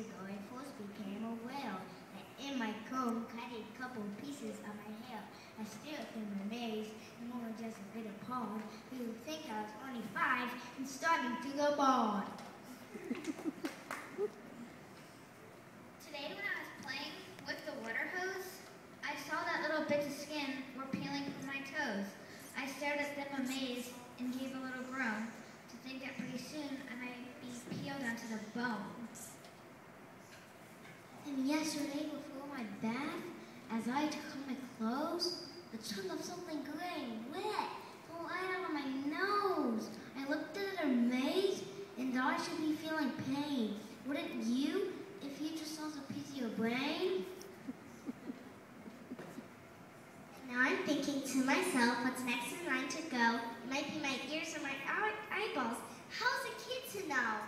ago, a force became a whale. And in my comb, cut a couple pieces of my hair. I still am amazed, and more just a bit appalled. You would think I was only five and starting to go bald. Today when I was playing with the water hose, I saw that little bits of skin were peeling from my toes. I stared at them amazed and gave a little groan to think that pretty soon I might be peeled onto the bone. And yesterday before my bath, as I took off my clothes, a chunk of something gray and wet fell right out of my nose. I looked at it amazed and thought I should be feeling pain. Wouldn't you if you just lost a piece of your brain? Now I'm thinking to myself, what's next in line to go? It might be my ears or my eyeballs. How's a kid to know?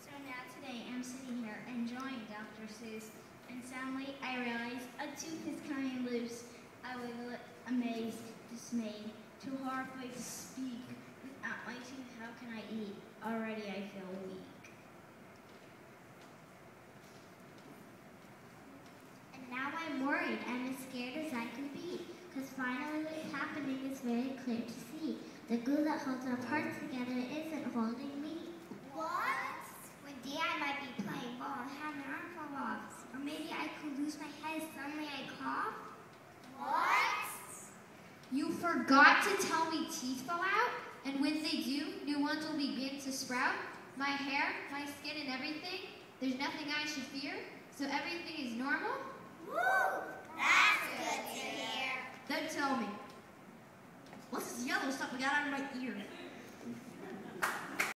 So now today I'm sitting here enjoying And suddenly I realize a tooth is coming loose. I it, amazed, dismayed, too horrified to speak. Without my tooth, how can I eat? Already I feel weak. And now I'm worried. I'm as scared as I can be. Because finally what's happening is very clear to see. The glue that holds our parts together isn't holding me. What? One day I might be playing ball and have my arm fall off. Or maybe I could lose my head suddenly I cough. What? You forgot to tell me teeth fall out, and when they do, new ones will begin to sprout. My hair, my skin, and everything, there's nothing I should fear, so everything is normal? Woo! That's good to hear. Then tell me, what's this yellow stuff I got on my ear?